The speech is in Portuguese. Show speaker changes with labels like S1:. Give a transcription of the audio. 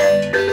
S1: Música